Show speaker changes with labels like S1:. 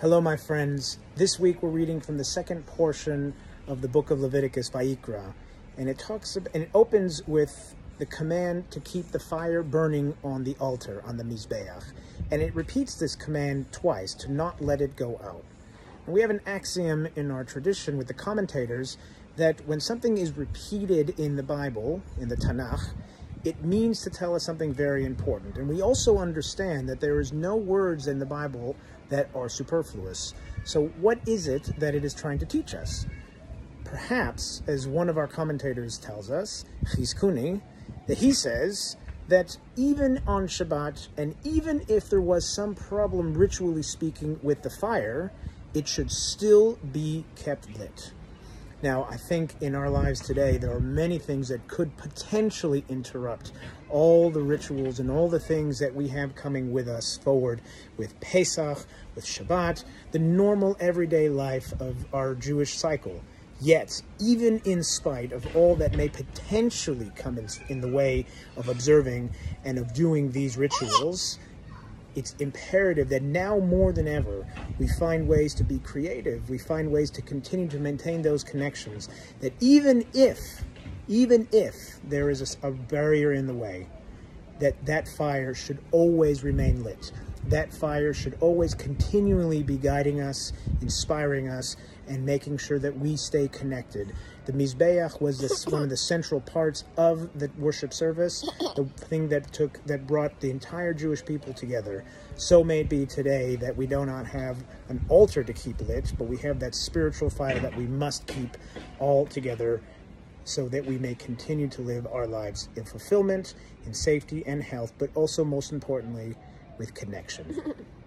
S1: Hello, my friends. This week we're reading from the second portion of the book of Leviticus, Vayikra, and it talks and it opens with the command to keep the fire burning on the altar on the mizbeach, and it repeats this command twice to not let it go out. And we have an axiom in our tradition with the commentators that when something is repeated in the Bible, in the Tanakh, it means to tell us something very important. And we also understand that there is no words in the Bible that are superfluous. So what is it that it is trying to teach us? Perhaps, as one of our commentators tells us, Chizkuni, that he says that even on Shabbat, and even if there was some problem ritually speaking with the fire, it should still be kept lit. Now, I think in our lives today, there are many things that could potentially interrupt all the rituals and all the things that we have coming with us forward with Pesach, with Shabbat, the normal everyday life of our Jewish cycle. Yet, even in spite of all that may potentially come in, in the way of observing and of doing these rituals, it's imperative that now more than ever, we find ways to be creative. We find ways to continue to maintain those connections. That even if, even if there is a, a barrier in the way, that that fire should always remain lit. That fire should always continually be guiding us, inspiring us, and making sure that we stay connected. The Mizbeach was one of the central parts of the worship service, the thing that took that brought the entire Jewish people together. So may it be today that we do not have an altar to keep lit, but we have that spiritual fire that we must keep all together so that we may continue to live our lives in fulfillment, in safety and health, but also most importantly, with connection.